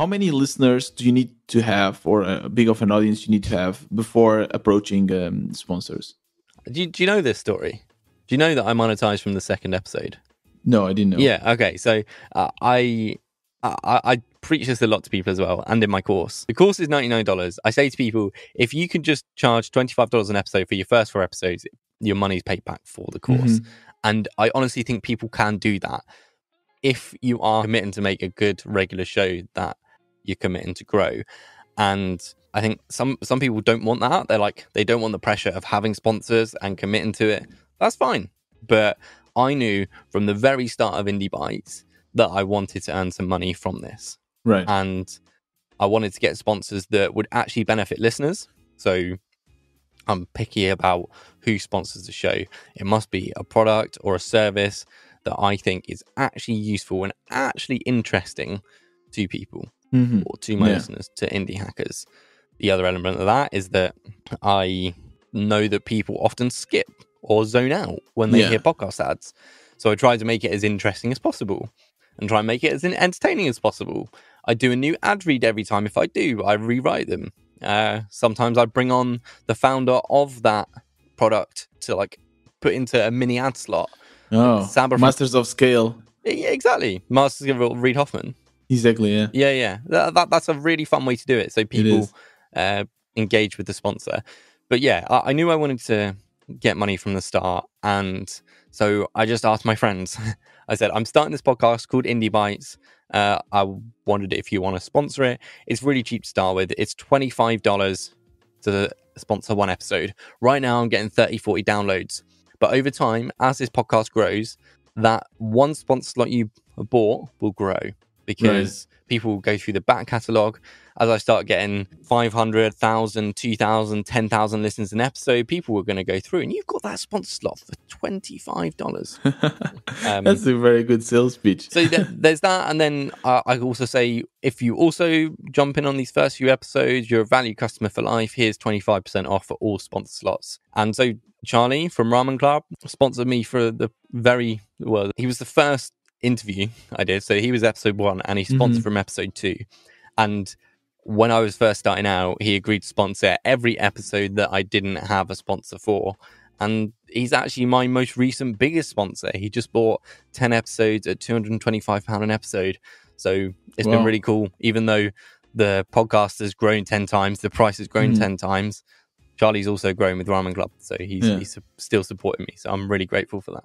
how many listeners do you need to have, or a big of an audience you need to have before approaching um, sponsors? Do you, do you know this story? Do you know that I monetized from the second episode? No, I didn't know. Yeah. Okay. So uh, I, I I preach this a lot to people as well, and in my course. The course is ninety nine dollars. I say to people, if you can just charge twenty five dollars an episode for your first four episodes, your money's paid back for the course. Mhm. And I honestly think people can do that if you are committing to make a good regular show that you're committing to grow. And I think some some people don't want that. They're like they don't want the pressure of having sponsors and committing to it. That's fine. But I knew from the very start of Indie Bites that I wanted to earn some money from this. Right. And I wanted to get sponsors that would actually benefit listeners. So I'm picky about who sponsors the show. It must be a product or a service that I think is actually useful and actually interesting to people Mhm. or to my Yeah. listeners, to indie hackers. The other element of that is that I know that people often skip or zone out when they Yeah. hear podcast ads. So I try to make it as interesting as possible and try and make it as entertaining as possible. I do a new ad read every time. If I do, I rewrite them. Uh, sometimes I bring on the founder of that product to like put into a mini ad slot. Oh, Samba from- Masters of Scale. Yeah, exactly. Masters of Reed Hoffman. Exactly. Yeah. Yeah, yeah. That, that, that's a really fun way to do it. So people is. uh, engage with the sponsor. But yeah, I, I knew I wanted to get money from the start. And so I just asked my friends. I said, I'm starting this podcast called Indie Bites. Uh, I wondered if you want to sponsor it. It's really cheap to start with. It's $25 to sponsor one episode. Right now, I'm getting 30, 40 downloads. But over time, as this podcast grows, that one sponsor slot you bought will grow because people go through the back catalogue. As I start getting 500, 1,000, 2,000, 10,000 listens an episode, people are going to go through. And you've got that sponsor slot for $25. Um, That's a very good sales pitch. so th- there's that, and then uh, I also say if you also jump in on these first few episodes, you're a value customer for life. Here's 25% off for all sponsor slots. And so Charlie from Ramen Club sponsored me for the very well. He was the first interview I did, so he was episode one, and he sponsored Mhm. from episode two. And when I was first starting out, he agreed to sponsor every episode that I didn't have a sponsor for. And he's actually my most recent biggest sponsor. He just bought 10 episodes at £225 an episode. So it's been really cool. Even though the podcast has grown 10 times, the price has grown Mhm. 10 times. Charlie's also grown with Ramen Club. So he's, Yeah. he's still supporting me. So I'm really grateful for that.